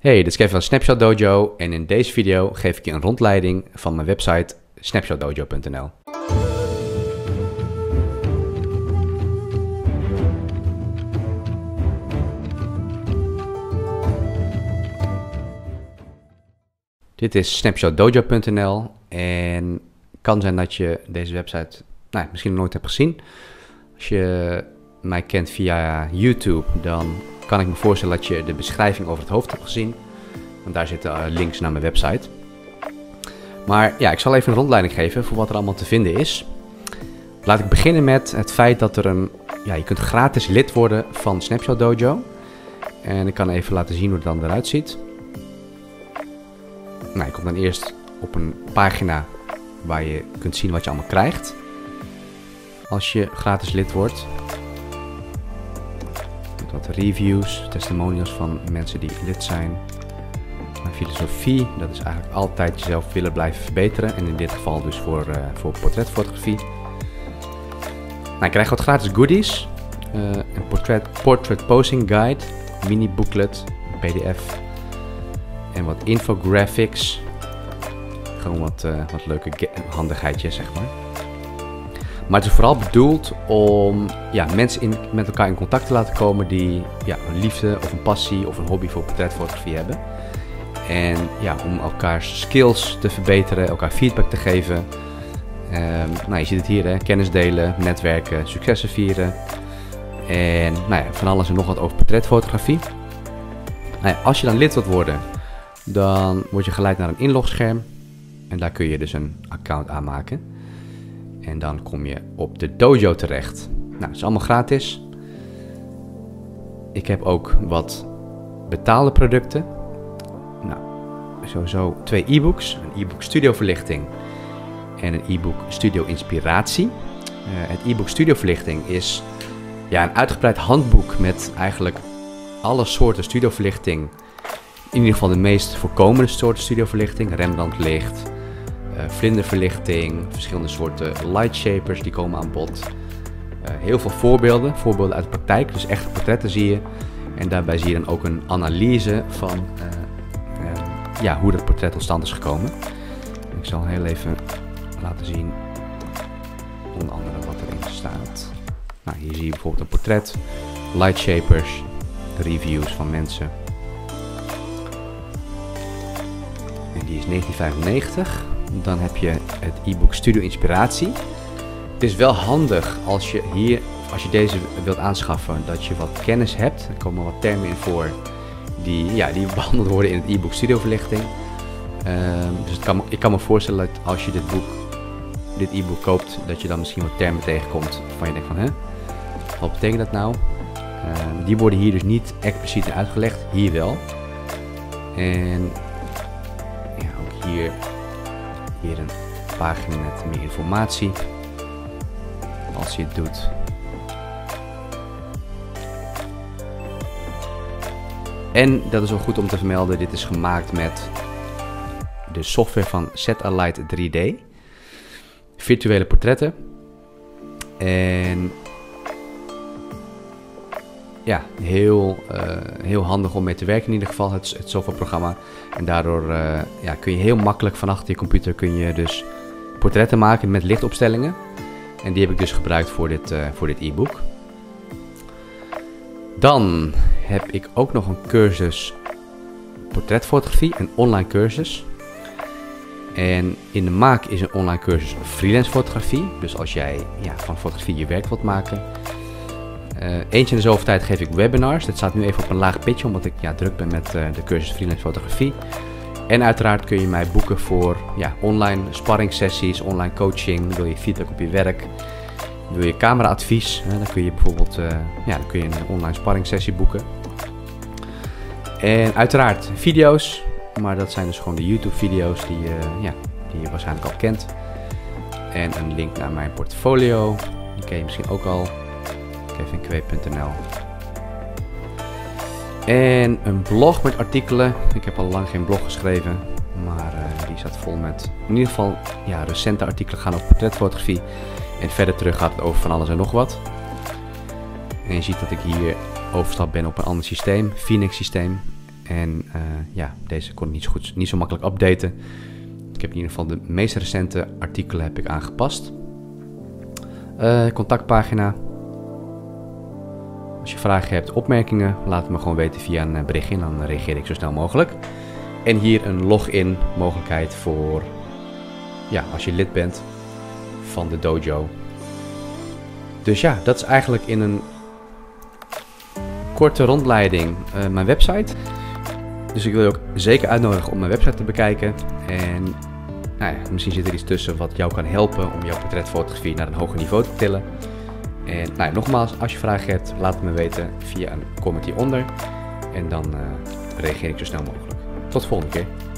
Hey, dit is Kevin van Snapshot Dojo en in deze video geef ik je een rondleiding van mijn website snapshotdojo.nl. Dit is snapshotdojo.nl en kan zijn dat je deze website nou, misschien nog nooit hebt gezien. Als je mij kent via YouTube, dan kan ik me voorstellen dat je de beschrijving over het hoofd hebt gezien. Want daar zitten eh, links naar mijn website. Maar ja, ik zal even een rondleiding geven voor wat er allemaal te vinden is. Laat ik beginnen met het feit dat er een... Ja, je kunt gratis lid worden van Snapshot Dojo. En ik kan even laten zien hoe het dan eruit ziet. Nou, je komt dan eerst op een pagina waar je kunt zien wat je allemaal krijgt. Als je gratis lid wordt reviews, testimonials van mensen die lid zijn. Mijn filosofie, dat is eigenlijk altijd jezelf willen blijven verbeteren. En in dit geval dus voor, uh, voor portretfotografie. Nou, ik krijg wat gratis goodies. Uh, een portrait, portrait posing guide, mini booklet, pdf. En wat infographics. Gewoon wat, uh, wat leuke handigheidjes, zeg maar. Maar het is vooral bedoeld om ja, mensen in, met elkaar in contact te laten komen die ja, een liefde of een passie of een hobby voor portretfotografie hebben. En ja, om elkaars skills te verbeteren, elkaar feedback te geven. Um, nou, je ziet het hier, hè? kennis delen, netwerken, successen vieren. En nou ja, van alles en nog wat over portretfotografie. Nou ja, als je dan lid wilt worden, dan word je geleid naar een inlogscherm. En daar kun je dus een account aanmaken. En dan kom je op de dojo terecht. Nou, is allemaal gratis. Ik heb ook wat betaalde producten. Nou, sowieso twee e-books. Een e-book Studio Verlichting en een e-book Studio Inspiratie. Uh, het e-book Studio Verlichting is ja, een uitgebreid handboek met eigenlijk alle soorten studioverlichting. In ieder geval de meest voorkomende soorten studioverlichting. Rembrandt licht, vlinderverlichting, verschillende soorten lightshapers die komen aan bod. Uh, heel veel voorbeelden, voorbeelden uit de praktijk, dus echte portretten zie je. En daarbij zie je dan ook een analyse van uh, ja, hoe dat portret tot stand is gekomen. Ik zal heel even laten zien, onder andere wat erin staat. Nou, hier zie je bijvoorbeeld een portret, lightshapers, reviews van mensen. En die is 1995 dan heb je het e-book Studio Inspiratie. Het is wel handig als je hier, als je deze wilt aanschaffen, dat je wat kennis hebt. Er komen wat termen in voor die, ja, die behandeld worden in het e-book Studio Verlichting. Ehm, dus het kan, ik kan me voorstellen dat als je dit boek, dit e-book koopt, dat je dan misschien wat termen tegenkomt van je denkt van, hè, wat betekent dat nou? Uh, die worden hier dus niet expliciet uitgelegd, hier wel. En ja, ook hier Weer een pagina met meer informatie. Als je het doet. En dat is wel goed om te vermelden, dit is gemaakt met de software van Set-Alight 3D. Virtuele portretten. En ja, heel, uh, heel handig om mee te werken in ieder geval, het, het softwareprogramma. En daardoor uh, ja, kun je heel makkelijk van achter je computer kun je dus portretten maken met lichtopstellingen. En die heb ik dus gebruikt voor dit, uh, voor dit e-book. Dan heb ik ook nog een cursus portretfotografie, een online cursus. En in de maak is een online cursus freelance fotografie. Dus als jij ja, van fotografie je werk wilt maken, uh, eentje in de zoveel tijd geef ik webinars. Dat staat nu even op een laag pitje, omdat ik ja, druk ben met uh, de cursus freelance fotografie. En uiteraard kun je mij boeken voor ja, online sparringssessies, online coaching. Wil je feedback op je werk? Wil je cameraadvies? dan kun je bijvoorbeeld ja, dan kun je een online sparringssessie boeken. En uiteraard video's, maar dat zijn dus gewoon de YouTube-video's die, ja, die je waarschijnlijk al kent. En een link naar mijn portfolio, die ken je misschien ook al kevinkweep.nl. En een blog met artikelen. Ik heb al lang geen blog geschreven, maar uh, die staat vol met in ieder geval ja, recente artikelen gaan over portretfotografie. En verder terug gaat het over van alles en nog wat. En je ziet dat ik hier overstap ben op een ander systeem, Phoenix systeem. En uh, ja, deze kon ik niet zo, goed, niet zo makkelijk updaten. Ik heb in ieder geval de meest recente artikelen heb ik aangepast. Uh, contactpagina. Als je vragen hebt, opmerkingen, laat het me gewoon weten via een berichtje. Dan reageer ik zo snel mogelijk. En hier een login mogelijkheid voor, ja, als je lid bent van de dojo. Dus ja, dat is eigenlijk in een korte rondleiding uh, mijn website. Dus ik wil je ook zeker uitnodigen om mijn website te bekijken. En nou ja, misschien zit er iets tussen wat jou kan helpen om jouw portretfotografie naar een hoger niveau te tillen. En nou nogmaals, als je vragen hebt, laat het me weten via een comment hieronder. En dan uh, reageer ik zo snel mogelijk. Tot de volgende keer.